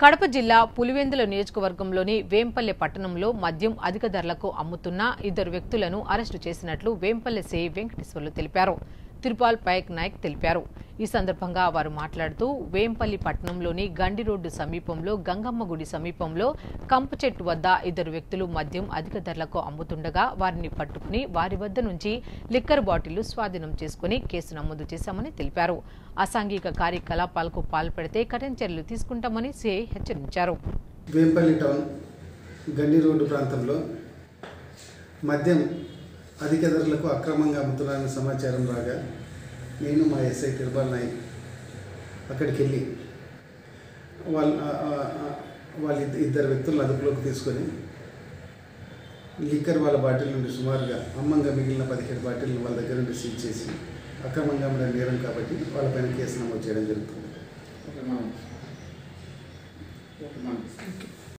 కడప జిల్లా పులివెందుల నియోజకవర్గంలోని వేంపల్లె పట్టణంలో మద్యం అధిక ధరలకు అమ్ముతున్న ఇద్దరు వ్యక్తులను అరెస్టు చేసినట్లు వేంపల్లె సిఐ వెంకటేశ్వర్లు తెలిపారు. తిరుపాల్ పైక్ నాయక్ తెలిపారు. ఈ సందర్భంగా వారు మాట్లాడుతూ వేంపల్లి పట్టణంలోని గండి రోడ్డు సమీపంలో గంగమ్మ గుడి సమీపంలో కంపు చెట్టు వద్ద ఇద్దరు వ్యక్తులు మద్యం అధిక ధరలకు అమ్ముతుండగా వారిని పట్టుకుని వారి వద్ద నుంచి లిక్కర్ బాటిళ్ళు స్వాధీనం చేసుకుని కేసు నమోదు చేశామని తెలిపారు. అసాంఘిక కార్యకలాపాలకు పాల్పడితే కఠిన చర్యలు తీసుకుంటామని సిఐ హెచ్చరించారు. వేంపల్లి టౌన్ గండి రోడ్డు ప్రాంతంలో మద్యం అధిక ధరలకు అక్రమంగా అమ్ముతున్నారని సమాచారం రాగా నేను మా ఎస్ఐ తిరుపాల్ నాయక్ అక్కడికి వెళ్ళి వాళ్ళ వాళ్ళ ఇద్దరు వ్యక్తులను అదుపులోకి తీసుకొని లిక్కర్ వాళ్ళ బాటిల్ నుండి సుమారుగా అమ్మంగా మిగిలిన పదిహేడు బాటిల్ని వాళ్ళ దగ్గర నుండి సీజ్ చేసి అక్రమంగా మన నేరం కాబట్టి వాళ్ళపైన కేసు నమోదు చేయడం జరుగుతుంది.